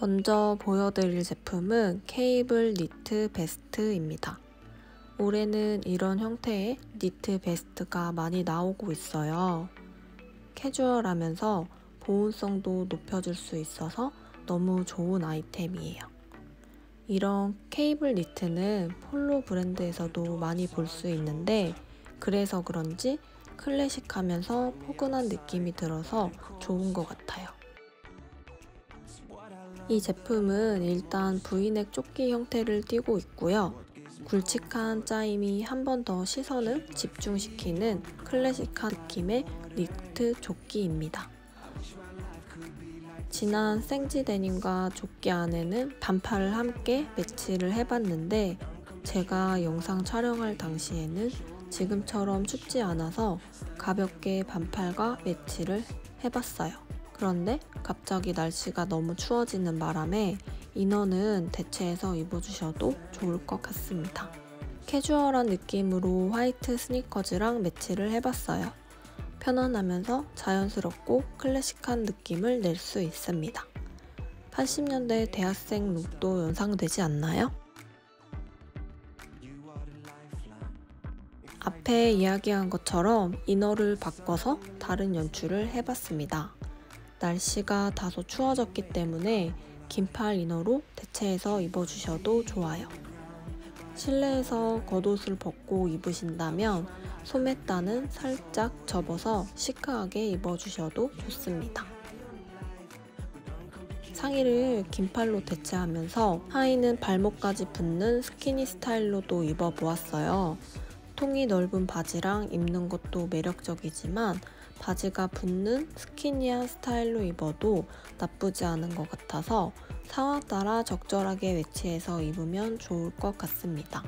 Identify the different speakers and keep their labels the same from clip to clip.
Speaker 1: 먼저 보여드릴 제품은 케이블 니트 베스트입니다. 올해는 이런 형태의 니트 베스트가 많이 나오고 있어요. 캐주얼하면서 보온성도 높여줄 수 있어서 너무 좋은 아이템이에요. 이런 케이블 니트는 폴로 브랜드에서도 많이 볼 수 있는데 그래서 그런지 클래식하면서 포근한 느낌이 들어서 좋은 것 같아요. 이 제품은 일단 V넥 조끼 형태를 띠고 있고요. 굵직한 짜임이 한 번 더 시선을 집중시키는 클래식한 느낌의 니트 조끼입니다. 진한 생지 데님과 조끼 안에는 반팔을 함께 매치를 해봤는데 제가 영상 촬영할 당시에는 지금처럼 춥지 않아서 가볍게 반팔과 매치를 해봤어요. 그런데 갑자기 날씨가 너무 추워지는 바람에 이너는 대체해서 입어주셔도 좋을 것 같습니다. 캐주얼한 느낌으로 화이트 스니커즈랑 매치를 해봤어요. 편안하면서 자연스럽고 클래식한 느낌을 낼 수 있습니다. 80년대 대학생 룩도 연상되지 않나요? 앞에 이야기한 것처럼 이너를 바꿔서 다른 연출을 해봤습니다. 날씨가 다소 추워졌기 때문에 긴팔 이너로 대체해서 입어주셔도 좋아요. 실내에서 겉옷을 벗고 입으신다면 소매단은 살짝 접어서 시크하게 입어주셔도 좋습니다. 상의를 긴팔로 대체하면서 하의는 발목까지 붙는 스키니 스타일로도 입어보았어요. 통이 넓은 바지랑 입는 것도 매력적이지만 바지가 붙는 스키니한 스타일로 입어도 나쁘지 않은 것 같아서 상황 따라 적절하게 매치해서 입으면 좋을 것 같습니다.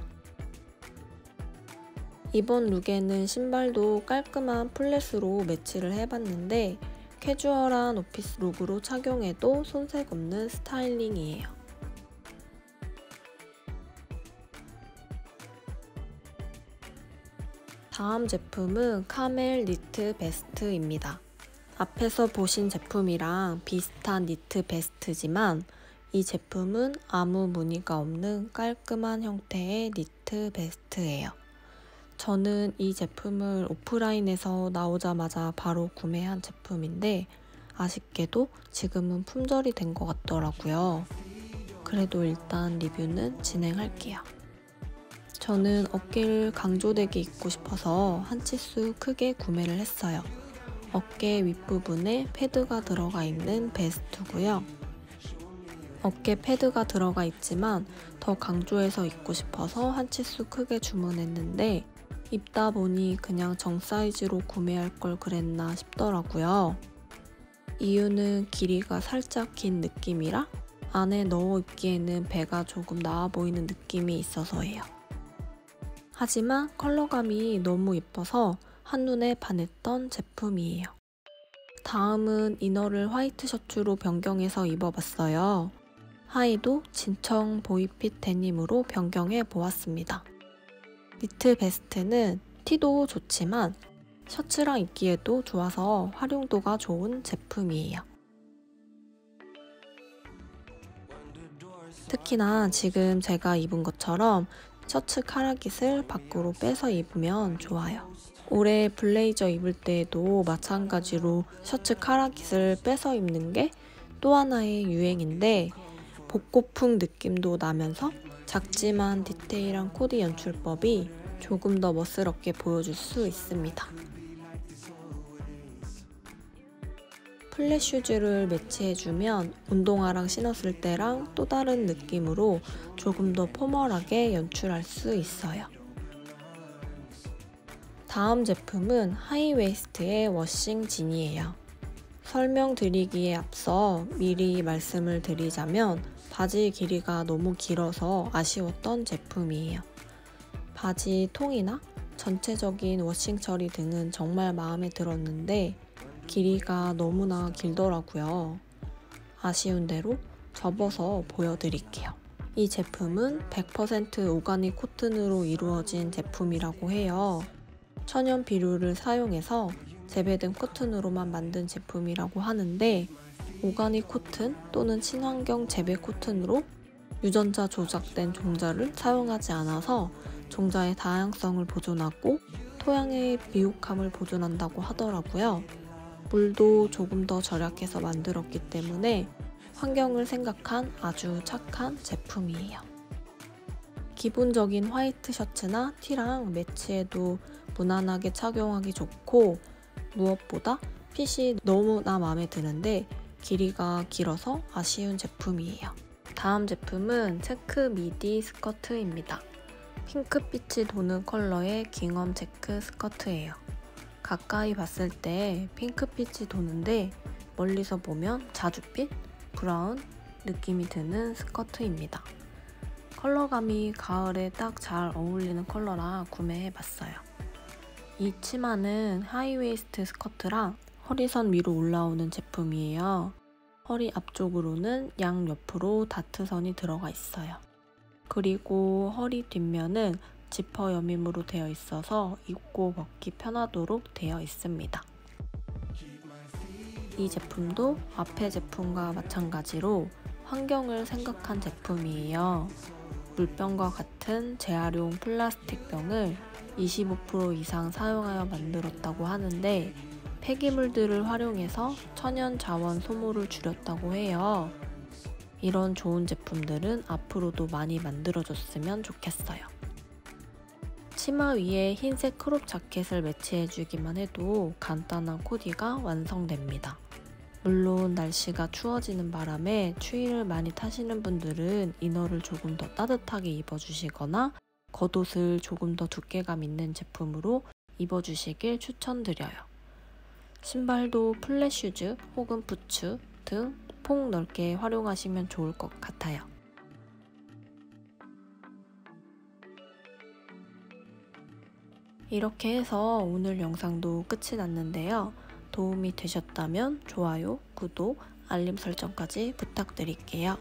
Speaker 1: 이번 룩에는 신발도 깔끔한 플랫으로 매치를 해봤는데 캐주얼한 오피스 룩으로 착용해도 손색 없는 스타일링이에요. 다음 제품은 카멜 니트 베스트입니다. 앞에서 보신 제품이랑 비슷한 니트 베스트지만 이 제품은 아무 무늬가 없는 깔끔한 형태의 니트 베스트예요. 저는 이 제품을 오프라인에서 나오자마자 바로 구매한 제품인데 아쉽게도 지금은 품절이 된 것 같더라고요. 그래도 일단 리뷰는 진행할게요. 저는 어깨를 강조되게 입고 싶어서 한 치수 크게 구매를 했어요. 어깨 윗부분에 패드가 들어가 있는 베스트고요. 어깨 패드가 들어가 있지만 더 강조해서 입고 싶어서 한 치수 크게 주문했는데 입다 보니 그냥 정 사이즈로 구매할 걸 그랬나 싶더라고요. 이유는 길이가 살짝 긴 느낌이라 안에 넣어 입기에는 배가 조금 나아 보이는 느낌이 있어서예요. 하지만 컬러감이 너무 예뻐서 한눈에 반했던 제품이에요. 다음은 이너를 화이트 셔츠로 변경해서 입어봤어요. 하의도 진청 보이핏 데님으로 변경해 보았습니다. 니트 베스트는 티도 좋지만 셔츠랑 입기에도 좋아서 활용도가 좋은 제품이에요. 특히나 지금 제가 입은 것처럼 셔츠 카라깃을 밖으로 빼서 입으면 좋아요. 올해 블레이저 입을 때에도 마찬가지로 셔츠 카라깃을 빼서 입는 게 또 하나의 유행인데 복고풍 느낌도 나면서 작지만 디테일한 코디 연출법이 조금 더 멋스럽게 보여줄 수 있습니다. 플랫 슈즈를 매치해주면 운동화랑 신었을 때랑 또 다른 느낌으로 조금 더 포멀하게 연출할 수 있어요. 다음 제품은 하이웨이스트의 워싱 진이에요. 설명드리기에 앞서 미리 말씀을 드리자면 바지 길이가 너무 길어서 아쉬웠던 제품이에요. 바지 통이나 전체적인 워싱 처리 등은 정말 마음에 들었는데 길이가 너무나 길더라고요. 아쉬운 대로 접어서 보여드릴게요. 이 제품은 100% 오가닉 코튼으로 이루어진 제품이라고 해요. 천연 비료를 사용해서 재배된 코튼으로만 만든 제품이라고 하는데 오가닉 코튼 또는 친환경 재배 코튼으로 유전자 조작된 종자를 사용하지 않아서 종자의 다양성을 보존하고 토양의 비옥함을 보존한다고 하더라고요. 물도 조금 더 절약해서 만들었기 때문에 환경을 생각한 아주 착한 제품이에요. 기본적인 화이트 셔츠나 티랑 매치해도 무난하게 착용하기 좋고 무엇보다 핏이 너무나 마음에 드는데 길이가 길어서 아쉬운 제품이에요. 다음 제품은 체크 미디 스커트입니다. 핑크빛이 도는 컬러의 깅엄 체크 스커트예요. 가까이 봤을 때 핑크빛이 도는데 멀리서 보면 자주빛, 브라운 느낌이 드는 스커트입니다. 컬러감이 가을에 딱 잘 어울리는 컬러라 구매해봤어요. 이 치마는 하이웨이스트 스커트라 허리선 위로 올라오는 제품이에요. 허리 앞쪽으로는 양옆으로 다트선이 들어가 있어요. 그리고 허리 뒷면은 지퍼 여밈으로 되어 있어서 입고 벗기 편하도록 되어 있습니다. 이 제품도 앞의 제품과 마찬가지로 환경을 생각한 제품이에요. 물병과 같은 재활용 플라스틱 병을 25% 이상 사용하여 만들었다고 하는데 폐기물들을 활용해서 천연 자원 소모를 줄였다고 해요. 이런 좋은 제품들은 앞으로도 많이 만들어줬으면 좋겠어요. 치마 위에 흰색 crop 자켓을 매치해주기만 해도 간단한 코디가 완성됩니다. 물론 날씨가 추워지는 바람에 추위를 많이 타시는 분들은 inner를 조금 더 따뜻하게 입어주시거나 겉옷을 조금 더 두께감 있는 제품으로 입어주시길 추천드려요. 신발도 플랫 슈즈 혹은 부츠 등 폭 넓게 활용하시면 좋을 것 같아요. 이렇게 해서 오늘 영상도 끝이 났는데요. 도움이 되셨다면 좋아요, 구독, 알림 설정까지 부탁드릴게요.